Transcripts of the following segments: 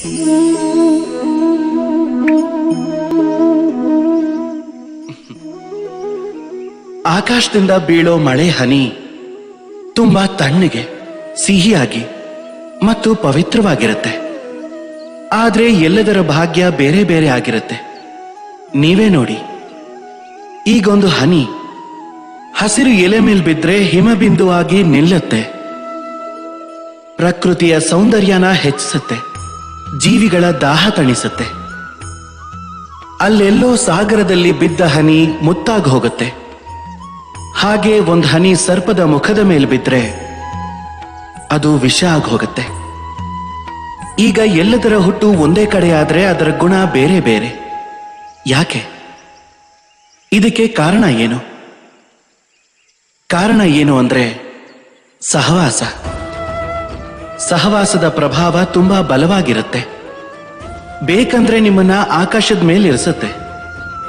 ಆಕಾಶದಿಂದ ಬೀಳೋ ಮಳೆ ಹನಿ ತುಂಬಾ ತಣ್ಣಗೆ, ಸಿಹಿಯಾಗಿ ಮತ್ತು ಪವಿತ್ರವಾಗಿರುತ್ತೆ. ಆದರೆ ಎಲ್ಲದರ ಭಾಗ್ಯ ಬೇರೆ ಬೇರೆ ಆಗಿರುತ್ತೆ. ನೀವೇ ನೋಡಿ. ಈಗೊಂದು ಹನಿ ಹಸಿರು ಎಲೆ ಮೇಲೆ ಬಿದ್ರೆ ಹಿಮಬಿಂದುವಾಗಿ ನಿಲ್ಲುತ್ತೆ. ಪ್ರಕೃತಿಯ ಸೌಂದರ್ಯನ ಹೆಚ್ಚಿಸುತ್ತೆ. ಜೀವಿಗಳ ದಾಹ ತಣಿಸುತ್ತೆ. ಅಲ್ಲೆಲ್ಲೋ ಸಾಗರದಲ್ಲಿ ಬಿದ್ದ ಹನಿ ಮುತ್ತಾಗಿ ಹೋಗುತ್ತೆ. ಹಾಗೆ ಒಂದು ಹನಿ ಸರ್ಪದ ಮುಖದ ಮೇಲೆ ಬಿದ್ರೆ ಅದು ವಿಷ ಹೋಗುತ್ತೆ. ಈಗ ಎಲ್ಲದರ ಹುಟ್ಟು ಒಂದೇ ಕಡೆ ಆದರೆ ಅದರ ಗುಣ ಬೇರೆ ಬೇರೆ. ಯಾಕೆ? ಇದಕ್ಕೆ ಕಾರಣ ಏನು? ಕಾರಣ ಏನು ಅಂದ್ರೆ ಸಹವಾಸ. ಸಹವಾಸದ ಪ್ರಭಾವ ತುಂಬಾ ಬಲವಾಗಿರುತ್ತೆ. ಬೇಕಂದ್ರೆ ನಿಮ್ಮನ್ನ ಆಕಾಶದ ಮೇಲೆ ಇರಿಸುತ್ತೆ.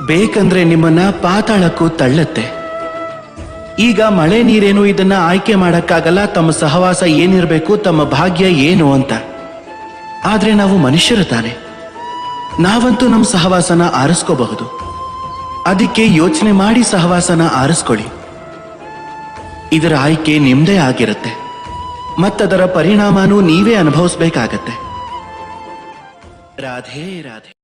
ಬೇಕಂದ್ರೆ ನಿಮ್ಮನ್ನ ಪಾತಾಳಕ್ಕೂ ತಳ್ಳುತ್ತೆ. ಈಗ ಮಳೆ ನೀರೇನು ಇದನ್ನ ಆಯ್ಕೆ ಮಾಡಕ್ಕಾಗಲ್ಲ, ತಮ್ಮ ಸಹವಾಸ ಏನಿರಬೇಕು, ತಮ್ಮ ಭಾಗ್ಯ ಏನು ಅಂತ. ಆದ್ರೆ ನಾವು ಮನುಷ್ಯರು ತಾನೆ. ನಾವಂತೂ ನಮ್ಮ ಸಹವಾಸನ ಆರಿಸ್ಕೋಬಹುದು. ಅದಕ್ಕೆ ಯೋಚನೆ ಮಾಡಿ ಸಹವಾಸನ ಆರಿಸ್ಕೊಳ್ಳಿ. ಇದರ ಆಯ್ಕೆ ನಿಮ್ದೇ ಆಗಿರುತ್ತೆ. ಮತ್ತದರ ಪರಿಣಾಮನೂ ನೀವೇ ಅನುಭವಿಸ್ಬೇಕಾಗತ್ತೆ. ರಾಧೇ ರಾಧೆ.